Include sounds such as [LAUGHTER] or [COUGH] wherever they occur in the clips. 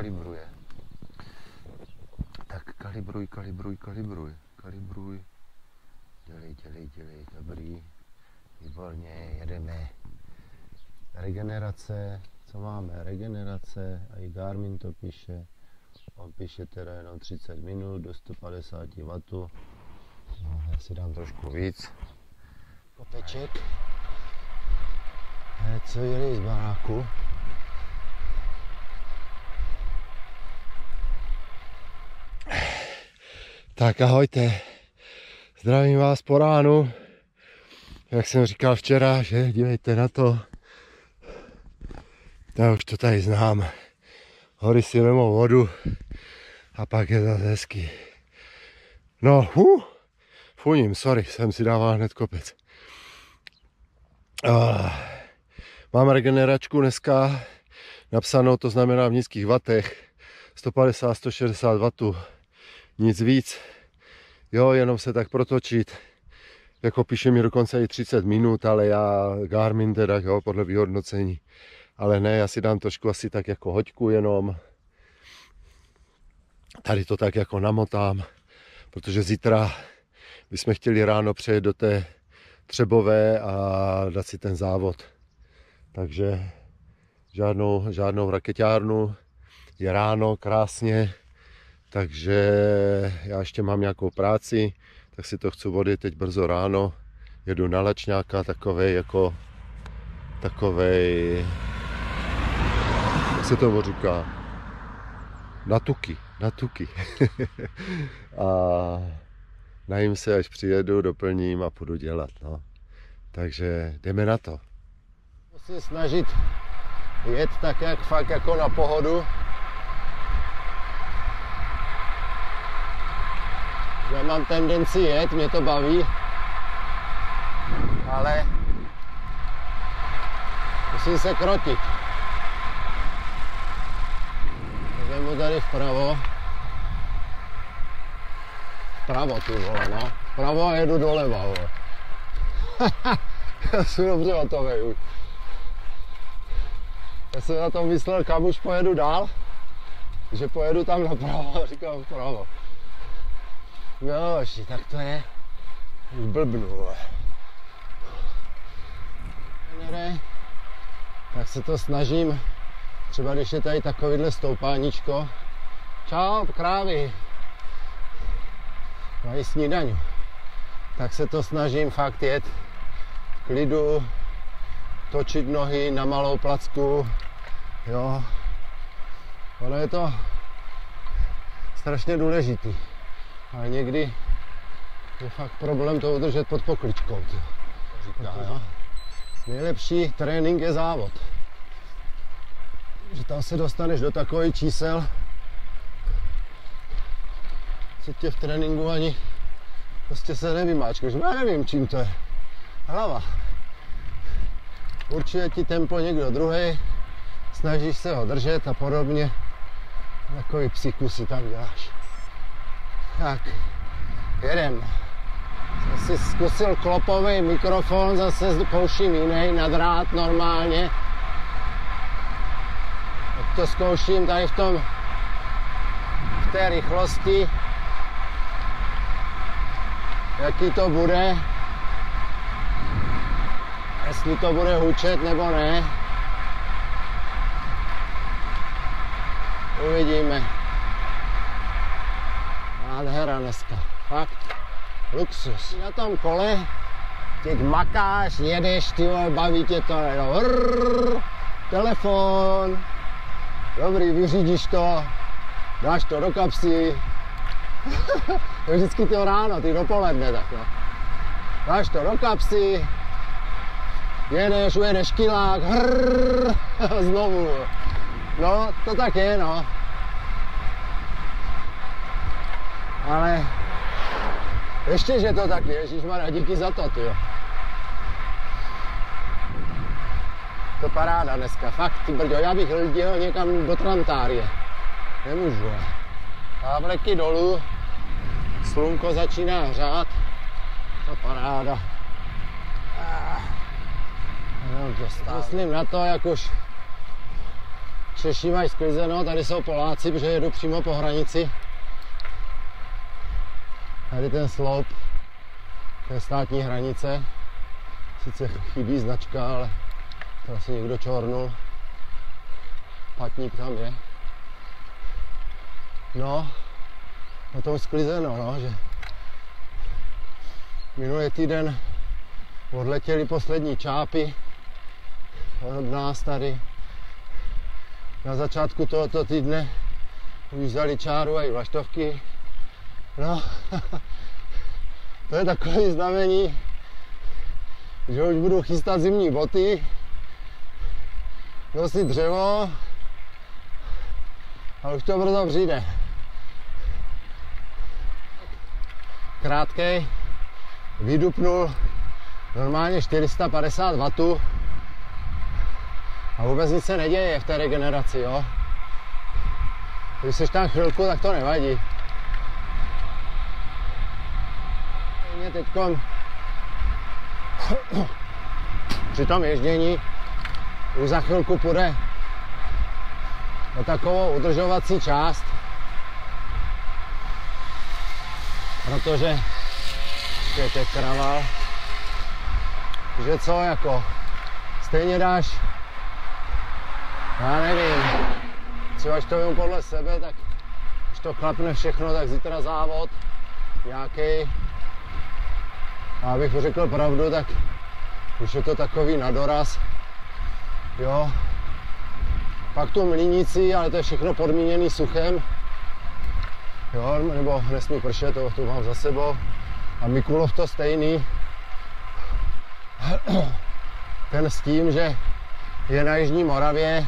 kalibruje. Tak kalibruj, kalibruj, kalibruj. Kalibruj. Dělej, dělej, dělej. Dobrý. Výborně, jedeme. Regenerace, co máme? Regenerace, a i Garmin to píše. On píše teda jenom 30 minut do 150 W. No, já si dám trošku víc. Kopeček. A co jeli z baráku? Tak ahojte. Zdravím vás po ránu. Jak jsem říkal včera, že dívejte na to. Já už to tady znám. Hory si mimo vodu a pak je zase hezky. No, hu, funím, sorry, jsem si dával hned kopec. Mám regeneračku dneska napsanou, to znamená v nízkých vatech, 150-160 W, nic víc. Jo, jenom se tak protočit. Jako píše mi dokonce i 30 minut, ale já Garmin teda, jo, podle vyhodnocení. Ale ne, já si dám trošku asi tak jako hoďku jenom. Tady to tak jako namotám, protože zítra bychom chtěli ráno přejet do té Třebové a dát si ten závod. Takže žádnou, žádnou rakeťárnu, je ráno krásně, takže já ještě mám nějakou práci, tak si to chci vody teď brzo ráno. Jedu na Lečňáka, takovej jako takovej, jak se to říká, na tuky, na tuky. [LAUGHS] a najím se, až přijedu, doplním a půjdu dělat. No. Takže jdeme na to. Musím snažit jet tak, jak fakt jako na pohodu. Já mám tendenci jet, mě to baví, ale musím se krotit. Jdeme tady vpravo. Vpravo ty vole, no. Vpravo a jedu doleva, vole. [LAUGHS] Já jsem dobře hotový už. Já jsem na tom myslel, kam už pojedu dál, že pojedu tam napravo a [LAUGHS] říkám vpravo. No, tak to je. Blbnu. Nere, tak se to snažím, třeba když je tady takovýhle stoupáníčko. Čau, krávy. Mají snídaňu. Tak se to snažím fakt jet v klidu, točit nohy na malou placku, jo. Ono je to strašně důležitý. Ale někdy je fakt problém to udržet pod pokličkou. Říká, jo? Nejlepší trénink je závod. Že tam se dostaneš do takových čísel, co tě v tréninku ani prostě se nevymáčkeš. No, nevím, čím to je. Hlava. Určitě ti tempo někdo druhý, snažíš se ho držet a podobně. Takový psikusy tam děláš. Tak, jedem. Jsem si zkusil klopový mikrofon, zase zkouším jiný na drát normálně. Tak to zkouším tady v tom, v té rychlosti. Jaký to bude. Jestli to bude hučet nebo ne. Uvidíme nádhera dneska. Fakt. Luxus. Na tom kole teď makáš, jedeš, ty vole, baví tě to, no, rrr, telefon, dobrý, vyřídíš to, dáš to do kapsy, [LAUGHS] to vždycky to ráno, ty dopoledne tak no. Dáš to do kapsy, jedeš, ujedeš kilák, hrrr, [LAUGHS] znovu. No, to tak je, no. Ale ještě, že to tak je, Ježišmarja, díky za to, ty To paráda dneska, fakt, ty brďo, já bych jel někam do Trantárie. Nemůžu. A vleky dolů, Slunko začíná hřát. To paráda. Myslím na to, jak už Češi mají sklizeno, tady jsou Poláci, protože jedu přímo po hranici. Tady ten sloup, je státní hranice. Sice chybí značka, ale to asi někdo čornul. Patník tam je. No, na tom sklizeno, no, že minulý týden odletěli poslední čápy od nás tady. Na začátku tohoto týdne už vzali čáru a i vlaštovky. No, [LAUGHS] to je takové znamení, že už budu chystat zimní boty, nosit dřevo a už to brzo přijde. Krátkej, vydupnul normálně 450 W a vůbec nic se neděje v té regeneraci, jo. Když jsi tam chvilku, tak to nevadí. Teďkon při tom ježdění už za chvilku půjde o takovou udržovací část, protože je teď kraval, že co jako stejně dáš já nevím, třeba až to vím podle sebe, tak když to klapne všechno, tak zítra závod nějaký. A abych řekl pravdu, tak už je to takový nadoraz. Jo. Pak tu mlínici, ale to je všechno podmíněný suchem. Jo, nebo nesmí pršet, to tu mám za sebou. A Mikulov to stejný. [CLEARS THROAT] Ten s tím, že je na Jižní Moravě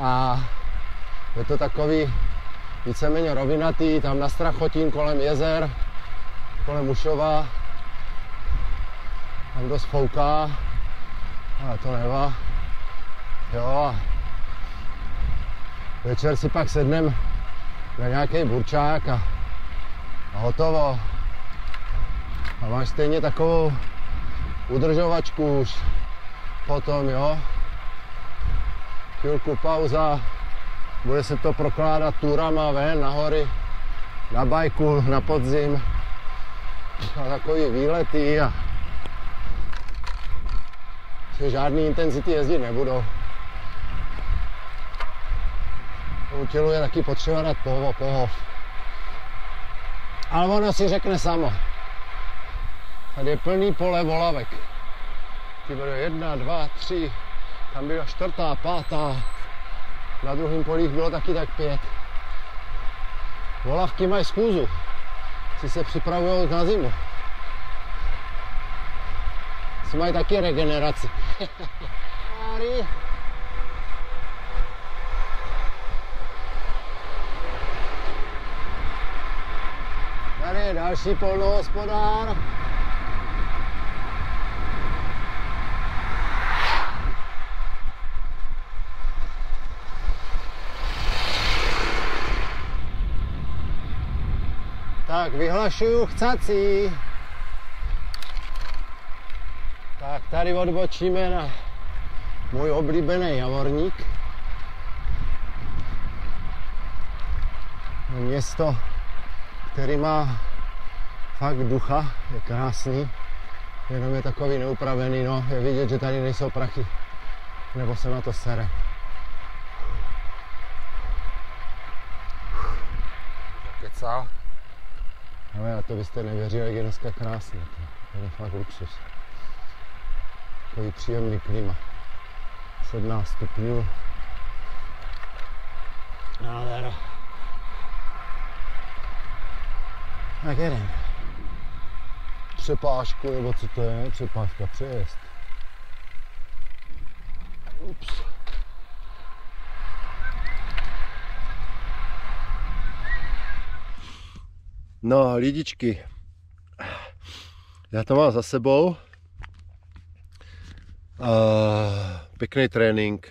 a je to takový víceméně rovinatý, tam na Strachotín kolem jezer, kolem Ušova, tam dost fouká, ale to nevá. Jo, večer si pak sednem na nějaký burčák a, a hotovo. A máš stejně takovou udržovačku už potom, jo? Chvilku pauza, bude se to prokládat turama ven na hory, na bajku, na podzim, na takový výlety a že žádný intenzity jezdit nebudou. U tělu je taky potřeba dát poho, pohov. Ale ono si řekne samo. Tady je plný pole volavek. Ty bude jedna, dva, tři, tam byla čtvrtá, pátá, na druhém polích bylo taky tak pět. Volavky mají skůzu, si se připravují na zimu. Si mají taky regeneraci. Tady je další polnohospodár. Tak, vyhlašuju chcací. Tak, tady odbočíme na můj oblíbený javorník. Město, který má fakt ducha, je krásný, jenom je takový neupravený, no, je vidět, že tady nejsou prachy, nebo se na to sere. Kecal. Ale já to byste nevěřili, jak je dneska krásně. To je fakt luxus. Takový příjemný klima. 17 stupňů. Nádhera. Tak jedem. Přepážku, nebo co to je? Přepážka, přejezd. Ups. No, lidičky, já to mám za sebou. Uh, pěkný trénink,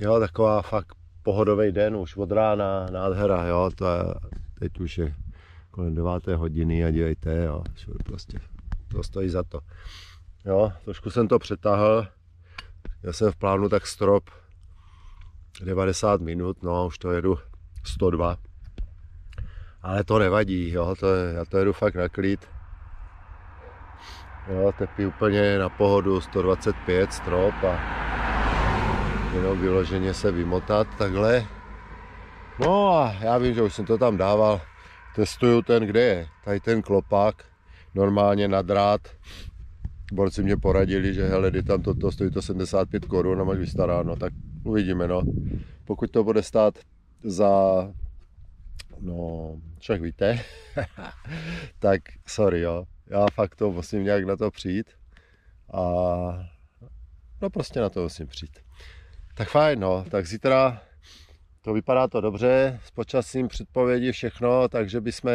jo, taková fakt pohodový den už od rána, nádhera, jo, to je, teď už je kolem 9. hodiny a dělejte, jo, prostě to stojí za to. Jo, trošku jsem to přetáhl, já jsem v plánu tak strop 90 minut, no už to jedu 102. Ale to nevadí, jo, to já to jedu fakt na klid. Jo, tepí úplně na pohodu 125 strop a jenom vyloženě se vymotat takhle. No a já vím, že už jsem to tam dával. Testuju ten, kde je. Tady ten klopák, normálně na drát. Borci mě poradili, že hele, kdy tam toto stojí to 75 korun a máš vystaráno, tak uvidíme, no. Pokud to bude stát za, no, však víte, [LAUGHS] tak sorry, jo. Já fakt to musím nějak na to přijít a no prostě na to musím přijít. Tak fajn, no, tak zítra to vypadá to dobře, s počasím předpovědi všechno, takže bychom,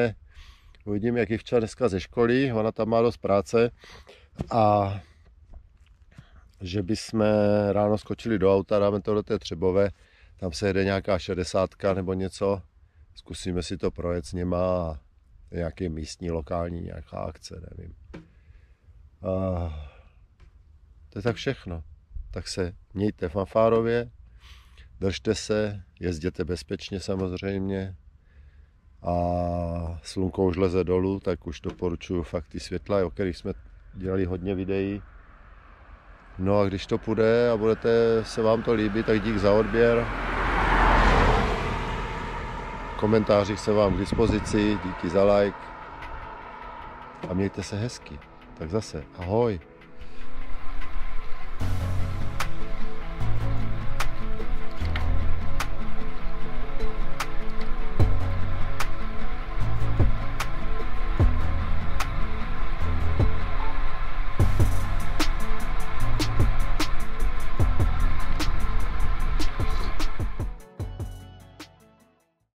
uvidím, jak včas dneska ze školy, ona tam má dost práce a že bychom ráno skočili do auta, dáme to do té Třebové, tam se jede nějaká šedesátka nebo něco, zkusíme si to projet s něma a nějaký místní, lokální nějaká akce, nevím. A to je tak všechno. Tak se mějte fanfárově, držte se, jezděte bezpečně samozřejmě a slunko už leze dolů, tak už doporučuji fakt ty světla, o kterých jsme dělali hodně videí. No a když to půjde a budete se vám to líbit, tak dík za odběr. Komentářích se vám k dispozici, díky za like a mějte se hezky. Tak zase, ahoj.